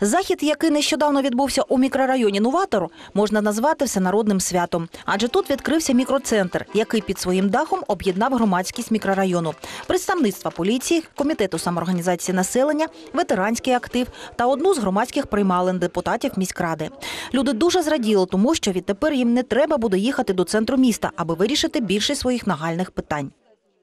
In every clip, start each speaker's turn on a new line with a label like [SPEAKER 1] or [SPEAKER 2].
[SPEAKER 1] Захід, який нещодавно відбувся у мікрорайоні Нуватору, можна назвати всенародним святом. Адже тут відкрився мікроцентр, який під своїм дахом об'єднав громадськість мікрорайону, представництва поліції, комітету самоорганізації населення, ветеранський актив та одну з громадських приймалин депутатів міськради. Люди дуже зраділи, тому що відтепер їм не треба буде їхати до центру міста, аби вирішити більшість своїх нагальних питань.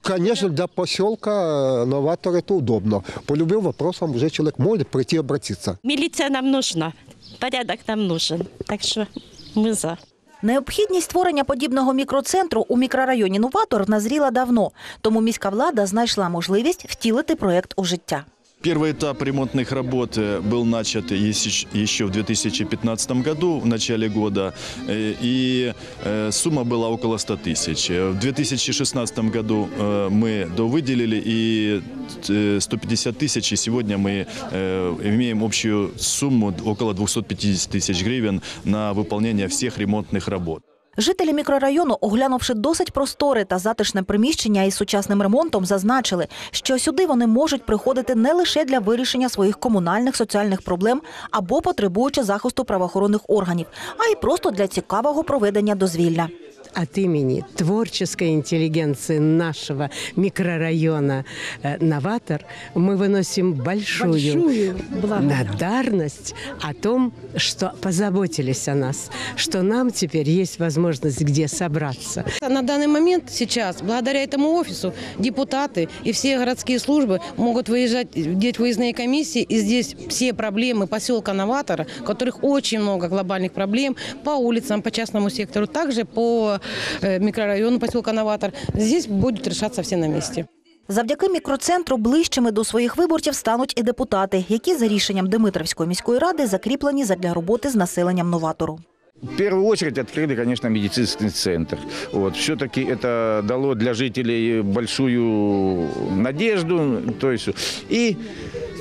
[SPEAKER 2] Конечно, для поселка э, новатор это удобно. По любым вопросам уже человек может прийти и обратиться.
[SPEAKER 3] Милиция нам нужна, порядок нам нужен. Так что мы за.
[SPEAKER 1] Необхідність створення подібного мікроцентру у мікрорайоні Новатор назріла давно, тому міська влада знайшла можливість втілити проект у життя.
[SPEAKER 4] Первый этап ремонтных работ э, был начат еще в 2015 году, в начале года, э, и э, сумма была около 100 тысяч. В 2016 году мы довыделили и э, 150 тысяч, и сегодня мы имеем общую сумму около 250 тысяч гривен на выполнение всех ремонтных работ.
[SPEAKER 1] Жителі мікрорайону, оглянувши досить просторе та затишне приміщення із сучасним ремонтом, зазначили, що сюди вони можуть приходити не лише для вирішення своїх комунальних соціальних проблем або потребуючи захисту правоохоронних органів, а й просто для цікавого проведення дозвілля.
[SPEAKER 5] От имени творческой интеллигенции нашего микрорайона э, «Новатор» мы выносим большую, благодарность о том, что позаботились о нас, что нам теперь есть возможность где собраться.
[SPEAKER 6] На данный момент сейчас, благодаря этому офису, депутаты и все городские службы могут выезжать, делать выездные комиссии, и здесь все проблемы поселка Новатора, которых очень много глобальных проблем по улицам, по частному сектору, также по микрорайону поселка Новатор, здесь будут решаться все на месте.
[SPEAKER 1] Завдяки мікроцентру ближчими до своїх виборців стануть і депутати, які за рішенням Димитровської міської ради закріплені задля роботи з населенням новатору.
[SPEAKER 7] В первую очередь открыли, конечно, медицинский центр. Вот. Все-таки это дало для жителей большую надежду. То есть, и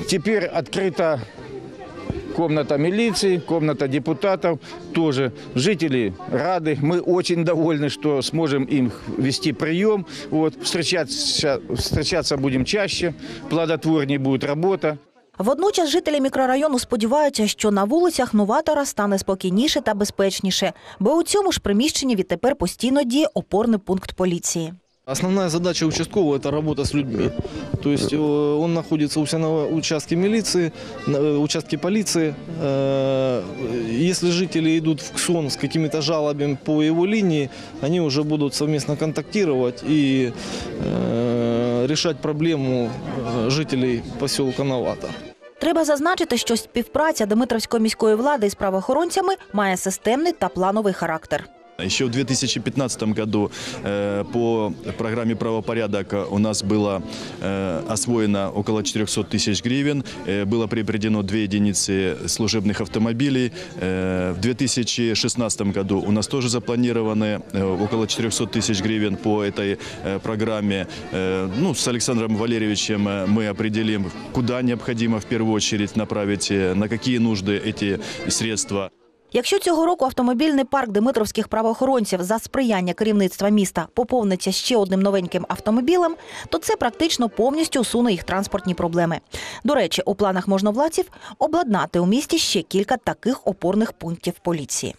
[SPEAKER 7] теперь открыта комната милиции, комната депутатов. Тоже жители рады. Мы очень довольны, что сможем им вести прием. Вот. Встречаться, встречаться будем чаще, плодотворнее будет работа.
[SPEAKER 1] Водночас жителі мікрорайону сподіваються, що на вулицях новатора стане спокійніше та безпечніше, бо у цьому ж приміщенні відтепер постійно діє опорний пункт поліції.
[SPEAKER 8] Основная задача участкового – это работа с людьми. То есть э, он находится у себя на участке милиции, на э, участке полиции. Э, Если жители идут в КСОН с какими-то жалобами по его линии, они уже будут совместно контактировать и э, решать проблему э, жителей поселка Новатор.
[SPEAKER 1] Треба зазначити, що співпраця Дмитровської міської влади із правоохоронцями має системний та плановий характер.
[SPEAKER 4] Еще в 2015 году э, по программе «Правопорядок» у нас было э, освоено около 400 тысяч гривен, э, было приобретено две единицы служебных автомобилей. В 2016 году у нас тоже запланированы около 400 тысяч гривен по этой программе. Ну, с Александром Валерьевичем мы определим, куда необходимо в первую очередь направить, на какие нужды эти средства.
[SPEAKER 1] Якщо цього року автомобільний парк димитровських правоохоронців за сприяння керівництва міста поповниться ще одним новеньким автомобілем, то це практично повністю усуне їх транспортні проблеми. До речі, у планах можновладців обладнати у місті ще кілька таких опорних пунктів поліції.